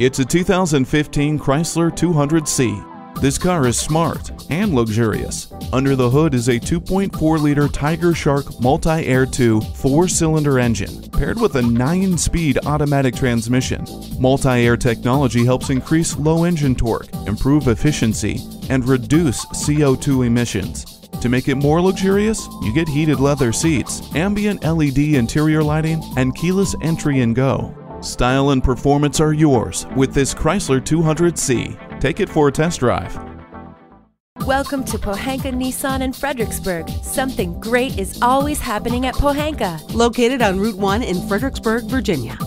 It's a 2015 Chrysler 200C. This car is smart and luxurious. Under the hood is a 2.4 liter Tiger Shark Multi Air 2 four cylinder engine paired with a 9 speed automatic transmission. Multi air technology helps increase low engine torque, improve efficiency, and reduce CO2 emissions. To make it more luxurious, you get heated leather seats, ambient LED interior lighting, and keyless entry and go. Style and performance are yours with this Chrysler 200C. Take it for a test drive. Welcome to Pohanka Nissan in Fredericksburg. Something great is always happening at Pohanka. Located on Route 1 in Fredericksburg, Virginia.